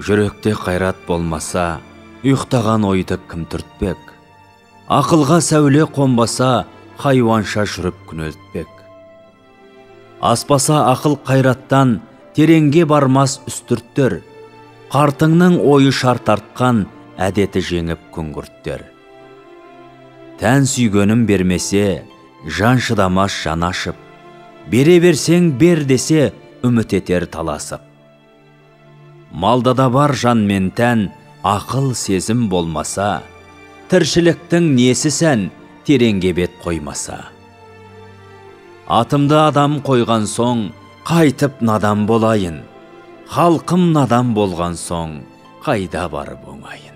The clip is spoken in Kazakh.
жүректе қайрат болмаса ұйықтаған ойды кім түртпек? Ақылға сәуле қонбаса хайуанша жүріп күнелтпек аспаса ақыл қайраттан тереңге бармас үстірттер. Қартыңның ойы шар тартқан әдеті жеңіп күңгірттер. Тән сүйгенім бермесе жан шыдамас жан ашып. Бере берсең бер десе үміт етер таласып. Малда да бар жан мен тән ақыл сезім болмаса тіршіліктің несі сән тереңге бет қоймаса. Атымды адам қойған соң қайтып надан болайын. Халқым надан болған соң қайда барып оңайын?